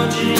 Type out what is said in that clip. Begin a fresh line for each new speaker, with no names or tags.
melodias.